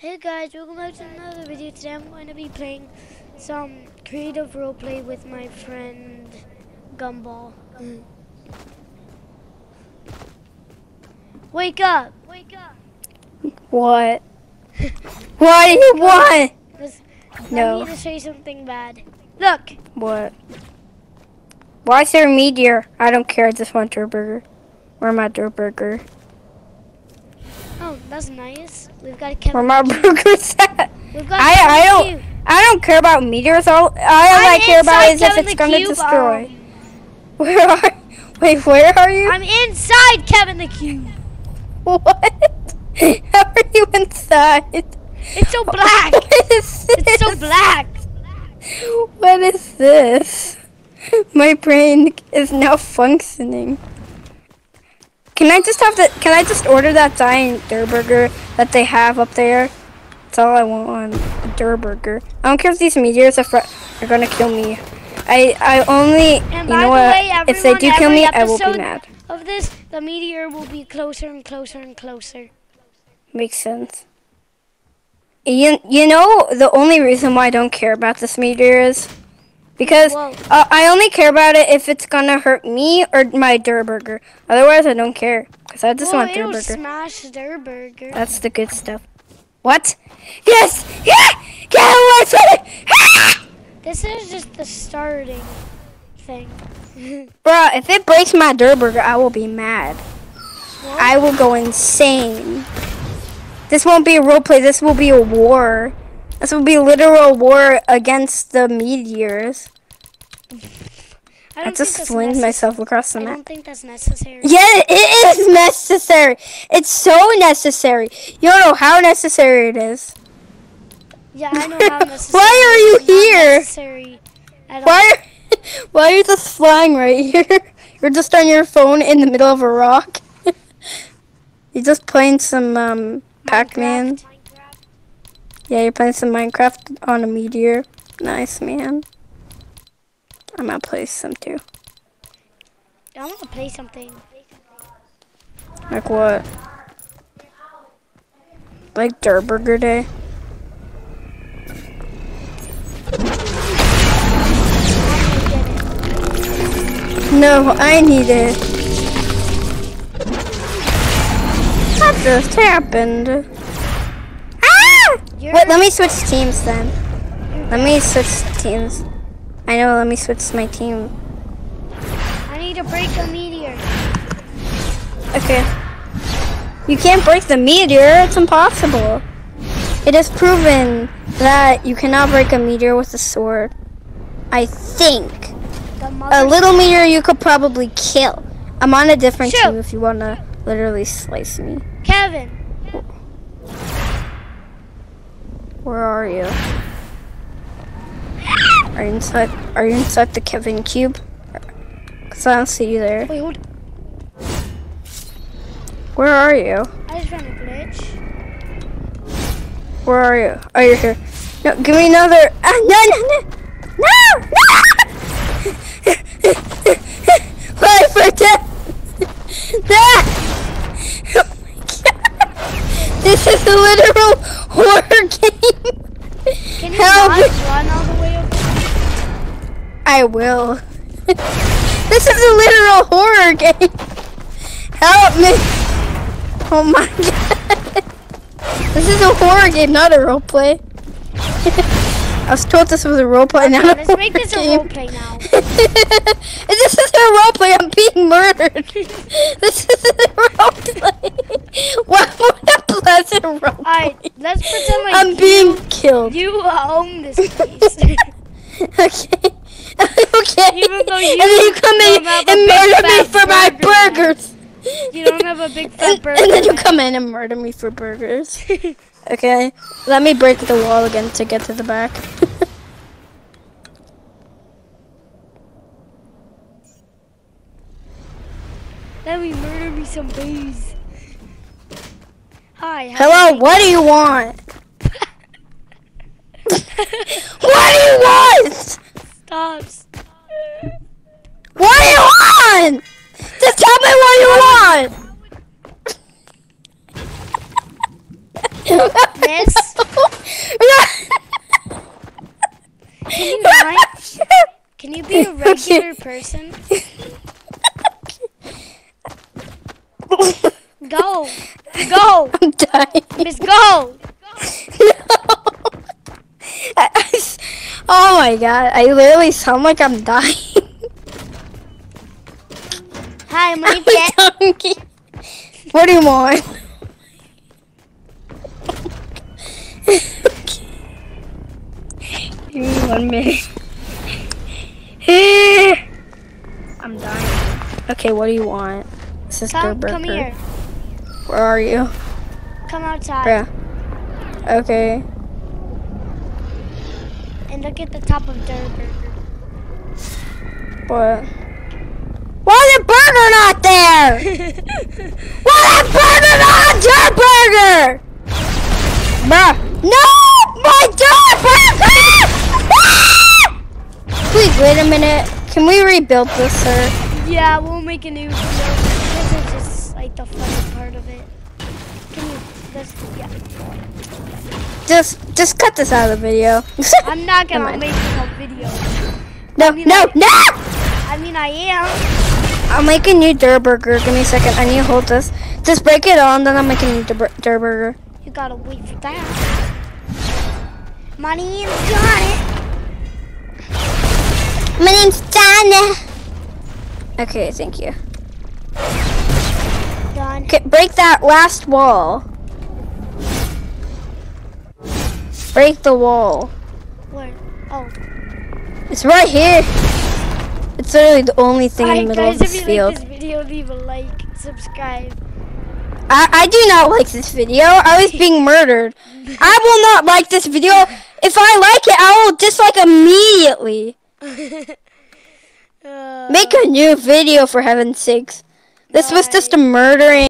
Hey guys, welcome back to another video. Today I'm going to be playing some creative roleplay with my friend Gumball. Wake up! Wake up! What? what do you want? No. I need to say something bad. Look! What? Why is there a meteor? I don't care. I just want your burger. Where my dirt burger? Oh, that's nice. We've got Where Kevin. my burgers at? We've got I I don't Cube. I don't care about meteors. All all I care about is if it's gonna destroy. um, Where are? Wait, where are you? I'm inside Kevin the Cube. What? How are you inside? It's so black. What is this? It's so black. What is this? My brain is now functioning. Can I just have the? Can I just order that giant Durburger that they have up there? That's all I want. A Durburger. I don't care if these meteors are, are gonna kill me. I I only. And you know what? way, if they do kill me, I will be mad. Of this, the meteor will be closer and closer and closer. Makes sense. You, you know the only reason why I don't care about this meteor is because uh, I only care about it if it's gonna hurt me or my Durburger. Otherwise, I don't care because I just want Durburger. smash their burger. That's the good stuff. What? Yes! Yeah! Get away from it! Ah! This is just the starting thing. Bruh, if it breaks my Durburger, I will be mad. I will go insane. This won't be a roleplay. This will be a war. This will be literal war against the meteors. I just flinged myself across the map. I don't think that's necessary. Yeah, it is necessary. It's so necessary. You don't know how necessary it is. Yeah, I know how necessary. Why are you here? Why are, why are you just flying right here? You're just on your phone in the middle of a rock. You're just playing some um, Pac-Man. Yeah, you're playing some Minecraft on a meteor. Nice, man. I'm gonna play some too. I want to play something. Like what? Like Day? Gonna get it. No, I need it. What just happened? You're, Wait, let me switch teams then. Let me switch teams. I know, let me switch my team. I need to break the meteor. Okay. You can't break the meteor, it's impossible. It is proven that you cannot break a meteor with a sword. I think. A little meteor you could probably kill. I'm on a different Shoot. team if you wanna literally slice me. Kevin. Where are you? Are you inside are you inside the Kevin cube? Cause I don't see you there. Wait, hold. Where are you? I just ran a glitch. Where are you? Oh, you're here. No, give me another. Ah, no, no, no, no, no! Wait for death. Ah! Oh my God. This is a literal horror game. Can you Help not me. run all the way over? I will. this is a literal horror game. Help me. Oh my god. This is a horror game, not a roleplay. I was told this was a roleplay, not a Let's make this a roleplay now. this is a roleplay. I'm being murdered. this is a roleplay. What, what a pleasant roleplay. Alright, let's pretend like I'm you, being killed. you own this place. okay. okay. Even though you and then you come in don't have a and murder me for my burger yet. burgers. you don't have a big fat and, burger. and then you come in and murder me for burgers. Okay. Let me break the wall again to get to the back. Let me murder me some bees. Hi. Hello, what do you want? what do you want? Stop. What do you want? Just tell me what you want. Miss? Can you not? Can you be a regular person? Go! Go! I'm dying. Miss, go! No. I- I s- oh my god, I literally sound like I'm dying. Hi, my Ed. donkey. What do you want? Give me one minute. I'm dying. Okay, what do you want? Sister Come, Burger. come here. Where are you? Come outside Yeah. Okay. And look at the top of Durburger. What? Why is the burger not there? Why the burger not on your burger? Bruh. No! My dog burger! Please wait a minute. Can we rebuild this, sir? yeah, we'll make a new. This is just like the funny part of it. Can you? This, yeah. Just just cut this out of the video. I'm not gonna make a video. no, mean, no, like- no! I mean, I am. I'll make a new Dur burger. Give me a second. I need to hold this. Just break it on, then I'll make a new Dur Dur burger. You gotta wait for that. My name's Johnny. My name's Donna. Okay, thank you. Done. Okay, break that last wall. Break the wall. Where? Oh. It's right here. It's literally the only thing in the middle guys, of if this you field. like this video, leave a like, subscribe. I, I do not like this video. I was being murdered. I will not like this video. If I like it, I will dislike immediately. uh, Make a new video for heaven's sakes. This was just a murdering.